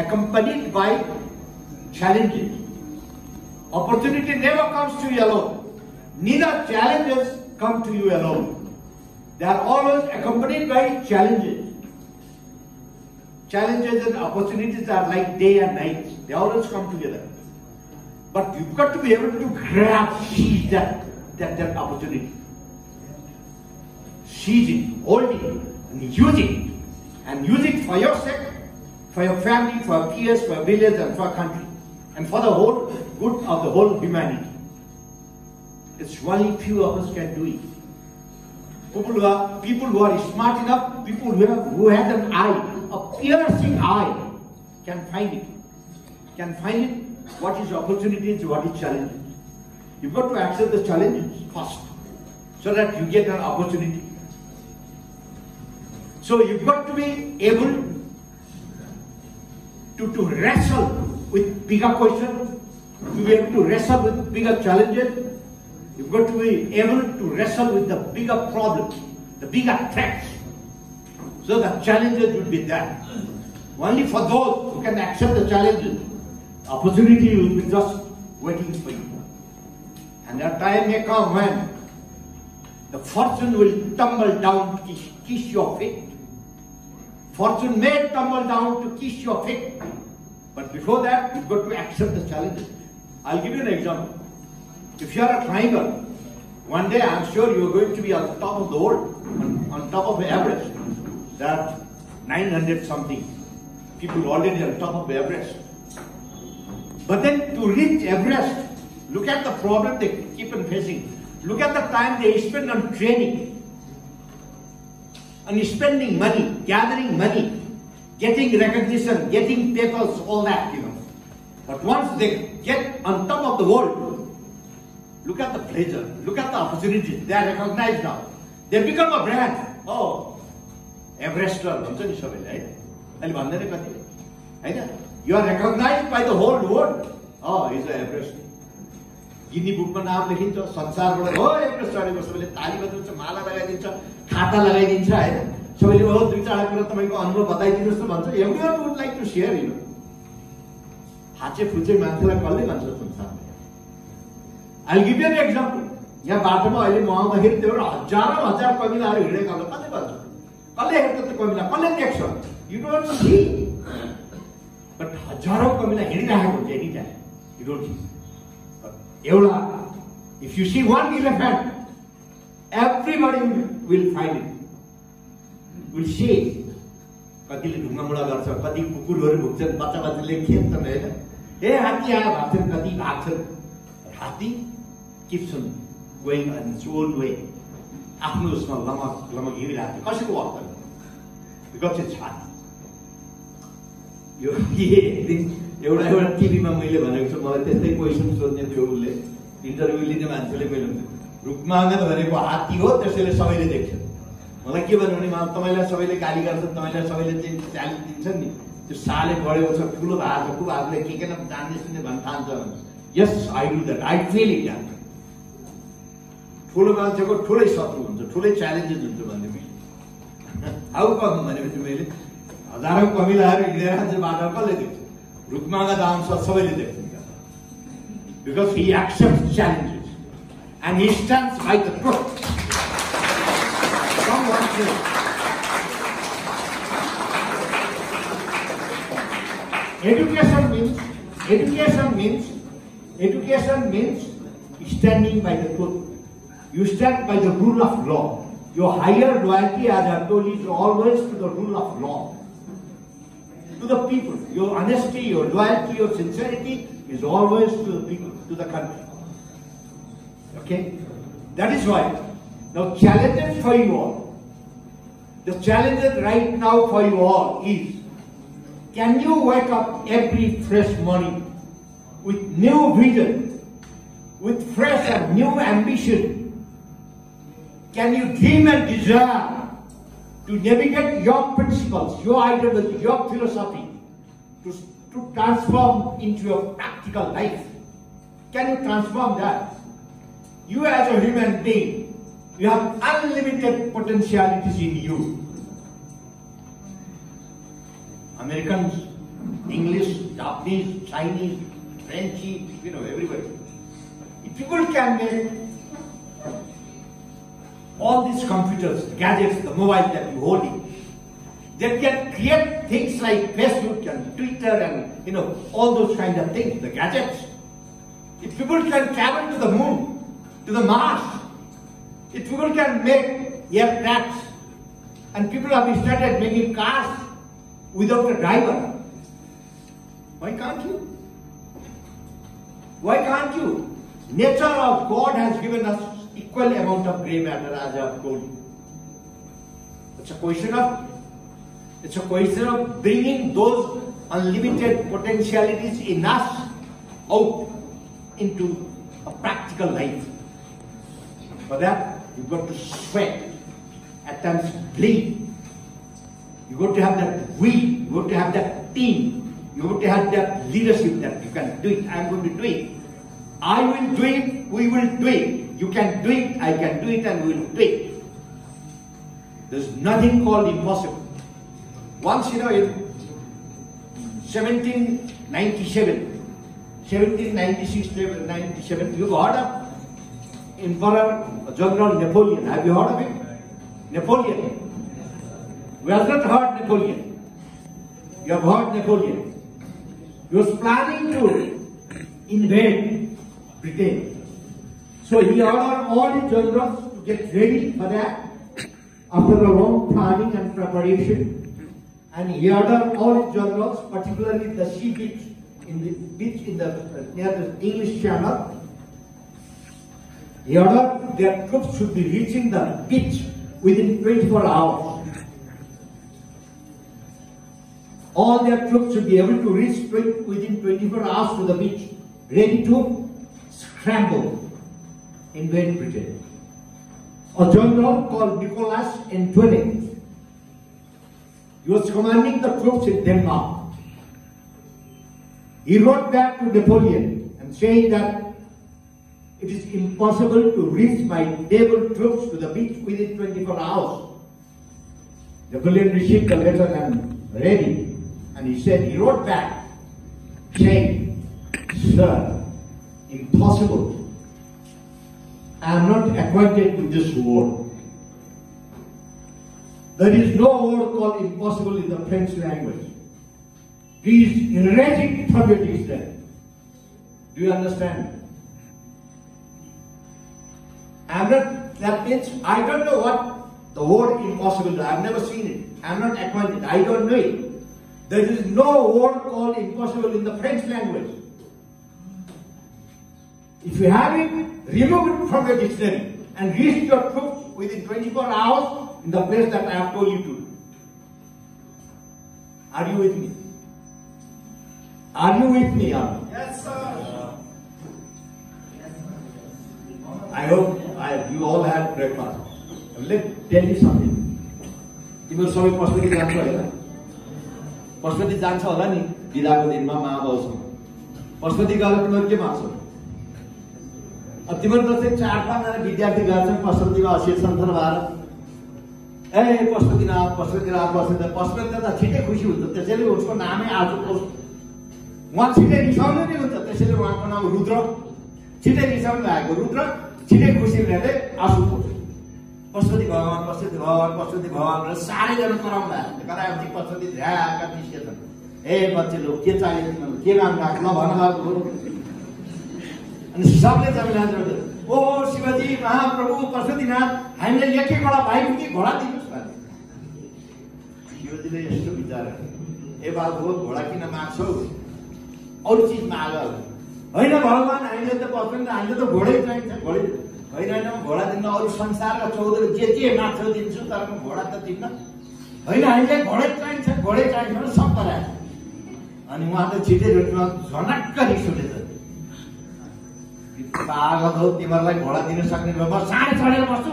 accompanied by challenges. Opportunity never comes to you alone. Neither challenges come to you alone. They are always accompanied by challenges. Challenges and opportunities are like day and night. They always come together. But you've got to be able to grab, seize that, that, that opportunity. Seize it, hold it, and use it. And use it for your sake, for your family, for your peers, for your village, and for your country. And for the whole good of the whole humanity. It's only few of us can do it. People who are people who are smart enough, people who have who have an eye, a piercing eye, can find it. Can find it what is opportunities, what is challenges. You've got to accept the challenges first, so that you get an opportunity. So you've got to be able to, to wrestle with bigger questions, You have to wrestle with bigger challenges. You've got to be able to wrestle with the bigger problems, the bigger threats. So the challenges will be there. Only for those who can accept the challenges, opportunity will be just waiting for you. And that time may come when the fortune will tumble down kiss, kiss your feet. Fortune may tumble down to kiss your feet. But before that, you've got to accept the challenges. I'll give you an example. If you are a climber, one day I'm sure you're going to be on top of the world, on, on top of Everest. There are 900 something people already on top of Everest. But then to reach Everest, look at the problem they keep on facing. Look at the time they spend on training, on spending money, gathering money, getting recognition, getting papers, all that, you know. But once they get on top of the world, look at the pleasure, look at the opportunities. They are recognized now. They become a brand. Oh, एभरेस्टर भन्छ नि सबैले है अहिले भन्दैन कति होइन you're recognise by the whole world a is a Everest Guinness बुकमा नाम लेखिन्छ संसारबाट हो एभरेस्ट चढेको सबैले ताली बजाउँछ माला लगाइदिन्छ खाता लगाइदिन्छ होइन? सबैले हो दुई चारवटा कुरा तपाईँको अनुभव बताइदिनुहोस् न भन्छ। Every would like to share you फाचे फुचे मान्छेलाई कसले भन्छ संसारमा? आई गिभ एक्जाम्पल यहाँ बाटोमा अहिले म आउँदाखेरि त्यो हजारौँ हजार कविलाहरू हिँडेका होला कसले भन्छ? कसले हेर्छ त्यो कविला कसले देख्छ यु डोन्ट सी बट हजारौँ कविला हिँडिरहेको हुन्छ any time you don't see एउटा if you see one elephant everybody will find it will see कतिले ढुङ्गामुढा गर्छ कति कुकुरहरू भुक्छन् बच्चा बच्चाले खेल्छन् होइन? ए हात्ती आयो भाग्छन् कति भाग्छन्? हात्ती किप्छन् गोइङ इट्स ओन वे। आफ्नो उसमा लमक लमक हिँडिरहेको थियो कसैको वक्त बिकज इट्स हात्ती यो एउटा एउटा टिभीमा मैले भनेको छु मलाई त्यस्तै क्वेसन सोध्ने थियो उसले इन्टरभ्यू लिने मान्छेले मैले रुखमागत भनेको हात्ती हो त्यसैले सबैले देख्छ मलाई के भन्नु भने मलाई तपाईँलाई सबैले गाली गर्छ तपाईँलाई सबैले चाहिँ च्यालेन्ज दिन्छन् नि त्यो साले बढेको छ ठुलो भएको खुब आफूले के के जान्ने सुन्ने भन्न ठान्छ yes I do that I feel it that ठुलो मान्छेको ठुलै शत्रु हुन्छ ठुलै च्यालेन्जेस हुन्छ मैले हाउ कम भनेपछि मैले हजारौँ कमिलाहरू हिँडेर बाटो कसले देख्छ Rookmangud answers very different. Because he accepts challenges and he stands by the truth. Someone says, education means, education means, education means standing by the truth. You stand by the rule of law. Your higher loyalty, as I told you, is always to the rule of law. To the people. Your honesty, your loyalty, your sincerity is always to the people, to the country. Okay? That is why. Now challenges for you all. The challenges right now for you all is can you wake up every fresh morning with new vision, with fresh and new ambition? Can you dream and desire to navigate your principles, your ideology, your philosophy to, to transform into a practical life? Can you transform that? You as a human being, you have unlimited potentialities in you. Americans, English Japanese, Chinese, Frenchy, you know, everybody. If people can make all these computers, gadgets, the mobile that you're holding, they can create things like Facebook and Twitter and you know all those kind of things, the gadgets. If people can travel to the moon, to the Mars, if people can make aircrafts, and people have started making cars without a driver, why can't you? Why can't you? Nature of God has given us equal amount of gray matter as I have. It's a question of it's a question of bringing those unlimited potentialities in us out into a practical life. For that, you've got to sweat, at times bleed. You've got to have that will, you've got to have that team, you've got to have that leadership that you can do it. I'm going to do it. I will do it, we will do it. You can do it, I can do it, and we will do it. There's nothing called impossible. Once, you know, in 1797, 1796, 97, you've heard of Emperor General Napoleon. Have you heard of him? Napoleon. We have not heard Napoleon. You have heard Napoleon. He was planning to invade Britain. So he ordered all the generals to get ready for that after a long planning and preparation. And he ordered all his generals, particularly the sea beach in the beach in the uh, near the English Channel. He ordered their troops should be reaching the beach within 24 hours. All their troops should be able to reach within 24 hours to the beach, ready to scramble, invade Britain. A general called Nicholas Antoinette he was commanding the troops in Denmark. He wrote back to Napoleon and saying that it is impossible to reach my naval troops to the beach within 24 hours. Napoleon received the letter and read it. And he said, he wrote back saying, Sir, impossible. I am not acquainted with this word. There is no word called impossible in the French language. It from your dictionary. Do you understand? I'm not, that means I don't know what the word impossible is. I've never seen it. I'm not acquainted. I don't know it. There is no word called impossible in the French language. If you have it, remove it from your dictionary and reach your troops within 24 hours in the place that I have told you to. Are you with me? Are you with me? Yes, sir. I hope I, you all had breakfast. Let tell you something. तिमीहरू सबै पशुपति जान्छ होइन पशुपति जान्छ होला नि बिदाको दिनमा महाबाउसँग पशुपति गएर तिमीहरू के माग्छौ अब तिमीहरू जस्तै चार पाँचजना विद्यार्थी गएर चाहिँ पशुपतिमा असित सन्थर भएर। ए पशुपतिनाथ पशुपतिनाथ पशुपति पशुपति त छिट्टै खुसी हुन्छ। त्यसैले उसको नामै आज उहाँ छिट्टै रिसाउनु नै हुन्छ। त्यसैले उहाँको नाम रुद्र। छिट्टै रिसाउनु भएको रुद्र। छिट्टै खुसी हुनेले आशुतोष पशुपति भगवान् पशुपति भगवान् पशुपति भगवान् भनेर साह्रैजना कराउनु भएको कराएपछि पशुपति ध्याका निस्केछन् ए बच्चे लोक के चाहियो के माग्नु भएको ल अनि सबले तपाईँले ओ शिवजी महाप्रभु पशुपतिनाथ हामीलाई एक एकवटा भाइ कि घोडा दिनुहोस् भने शिवजीले यस्तो विचार ए बाबु घोडा किन माग्छौ अरू चिज माग होइन भगवान् हामीले त पशुपति हामीले त घोडै चाहिन्छ घोडै होइन होइन घोडा दिन अरू संसारका चौधरी जे जे माग्छौ दिन्छु तर म घोडा त दिन्न होइन हामीले घोडै चाहिन्छ घोडै चाहिन्छ सब कराएको अनि उहाँ त छिटै झनक्क रिस उठेछ तिमीहरूलाई घोडा दिन सक्ने म साँडे चढेर बस्छु।